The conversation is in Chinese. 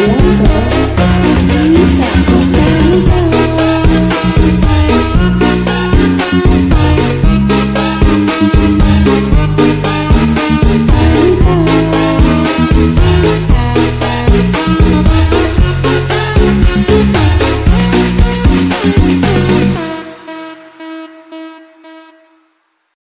王一